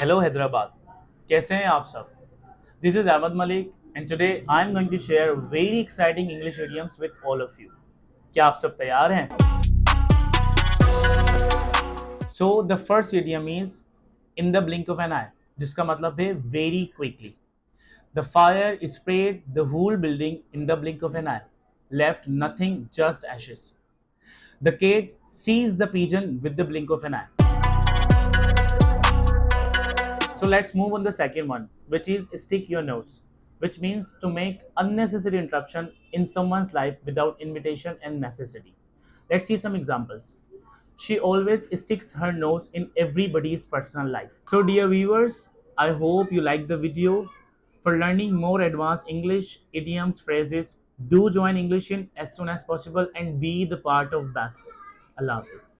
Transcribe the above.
Hello Hyderabad कैसे हैं आप सब? This is Ahmad Malik and today I am going to share very exciting English mediums with all of you क्या आप सब तैयार हैं? So the first medium is in the blink of an eye जिसका मतलब है very quickly the fire spread the whole building in the blink of an eye left nothing just ashes the cat seize the pigeon with the blink of an eye So let's move on the second one, which is stick your nose, which means to make unnecessary interruption in someone's life without invitation and necessity. Let's see some examples. She always sticks her nose in everybody's personal life. So dear viewers, I hope you like the video. For learning more advanced English, idioms, phrases, do join English in as soon as possible and be the part of best. Allah Hafiz.